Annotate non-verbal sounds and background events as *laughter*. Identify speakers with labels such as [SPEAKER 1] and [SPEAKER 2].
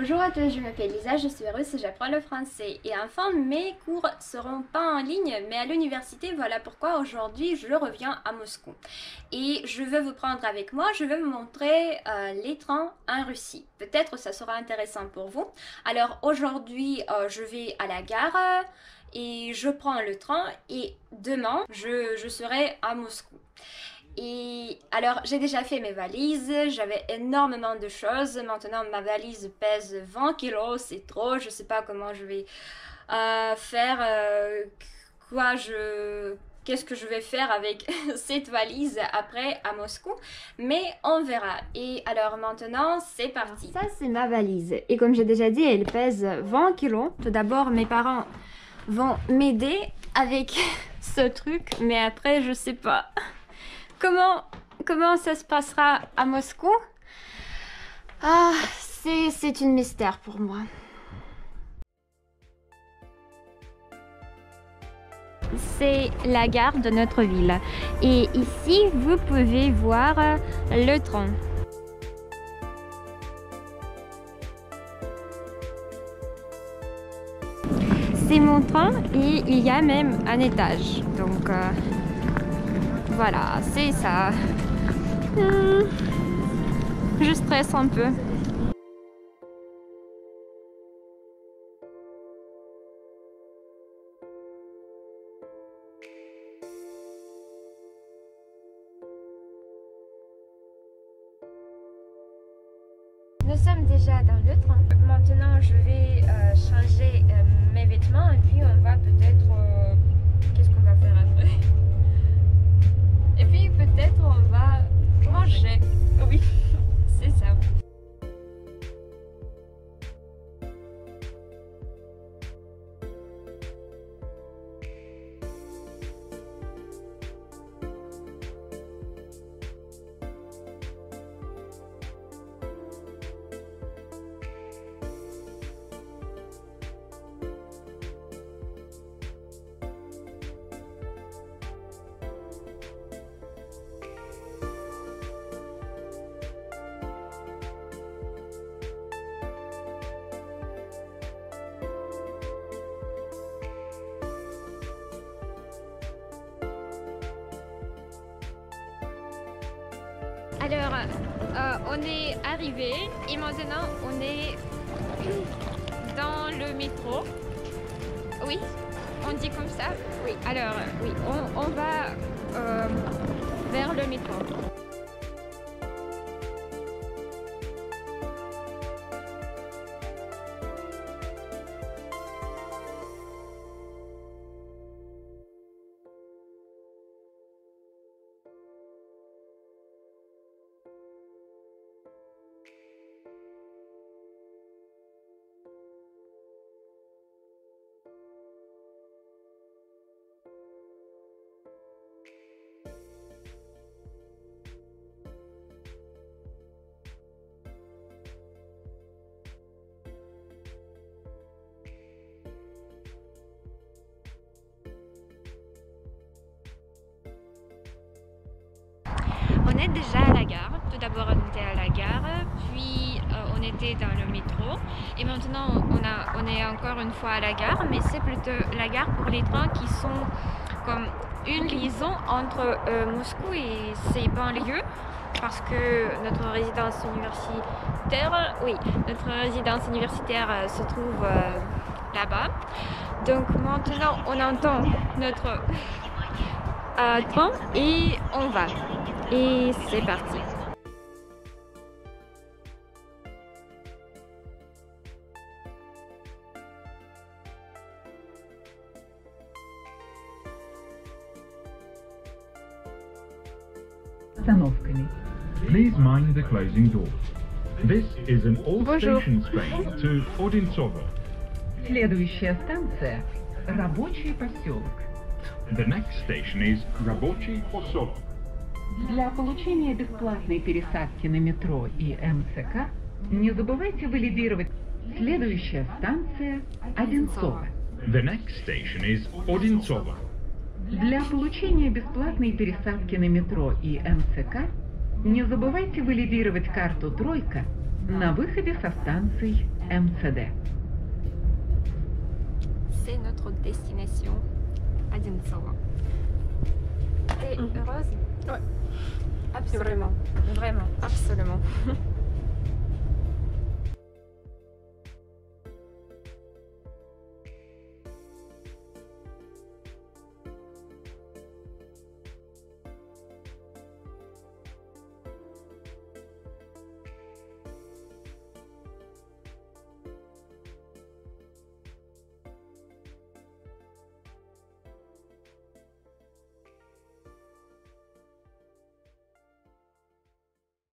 [SPEAKER 1] Bonjour à tous, je m'appelle Lisa, je suis russe et j'apprends le français. Et enfin, mes cours seront pas en ligne, mais à l'université. Voilà pourquoi aujourd'hui je reviens à Moscou. Et je vais vous prendre avec moi, je vais vous montrer euh, les trains en Russie. Peut-être ça sera intéressant pour vous. Alors aujourd'hui, euh, je vais à la gare et je prends le train et demain, je serai à Moscou. Et alors, j'ai déjà fait mes valises, j'avais énormément de choses. Maintenant, ma valise pèse 20 kilos, c'est trop. Je sais pas comment je vais euh, faire, euh, quoi je. Qu'est-ce que je vais faire avec *laughs* cette valise après à Moscou Mais on verra. Et alors maintenant, c'est parti.
[SPEAKER 2] Ça, c'est ma valise. Et comme j'ai déjà dit, elle pèse 20 kilos. Tout d'abord, mes parents vont m'aider avec *laughs* ce truc, mais après, je sais pas. Comment, ça se passera à Moscou? Ah, c'est une mystère pour moi. C'est la gare de notre ville. Et ici, vous pouvez voir le train. C'est mon train et il y a même un étage. Donc, euh, voilà, c'est ça. Hmm. Je stresse un peu. Nous sommes déjà dans le train. Maintenant, je vais euh, changer euh, mes vêtements et puis on va peut-être... Euh, qu'est-ce qu'on va faire après? Alors, euh, on est arrivé et maintenant on est dans le métro. Oui, on dit comme ça Oui. Alors, oui, on, va euh, vers le métro. On est déjà à la gare. Tout d'abord, on était à la gare, puis euh, on était dans le métro. Et maintenant, on, a, on est encore une fois à la gare, mais c'est plutôt la gare pour les trains qui sont comme une liaison entre euh, Moscou et ses banlieues. Parce que notre résidence universitaire, oui, notre résidence universitaire euh, se trouve euh, là-bas. Donc maintenant, on entend notre train et on va. Et c'est parti.
[SPEAKER 3] остановками.
[SPEAKER 4] Please mind the closing doors. This is an
[SPEAKER 2] Bonjour.
[SPEAKER 4] all-station train to Odintsovo.
[SPEAKER 3] Следующая станция – Рабочий поселок.
[SPEAKER 4] The next station is Rabochi Posolok.
[SPEAKER 3] Для получения бесплатной пересадки на метро и МЦК не забывайте валидировать следующая станция – Одинцово.
[SPEAKER 4] The next station is Odintsovo.
[SPEAKER 3] Для получения бесплатной пересадки на метро и МЦК не забывайте валидировать карту «Тройка» на выходе со станций МЦД.
[SPEAKER 2] C'est notre destination. T'es
[SPEAKER 5] Mhm.
[SPEAKER 2] heureuse
[SPEAKER 5] Ouais.
[SPEAKER 2] Absolument. Vraiment, absolument. *laughs*